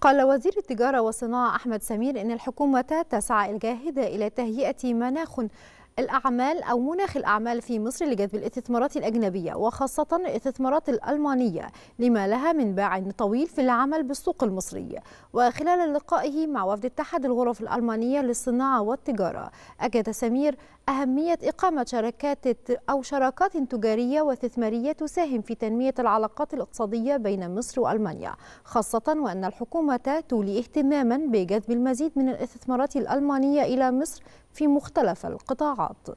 قال وزير التجارة والصناعة أحمد سمير إن الحكومة تسعى الجاهدة إلى تهيئة مناخ الأعمال أو مناخ الأعمال في مصر لجذب الاستثمارات الأجنبية وخاصة الاستثمارات الألمانية لما لها من باع طويل في العمل بالسوق المصري. وخلال لقائه مع وفد اتحاد الغرف الألمانية للصناعة والتجارة أكد سمير أهمية إقامة شركات أو شراكات تجارية واستثمارية تساهم في تنمية العلاقات الاقتصادية بين مصر وألمانيا خاصة وأن الحكومة تولي اهتماما بجذب المزيد من الاستثمارات الألمانية إلى مصر في مختلف القطاعات.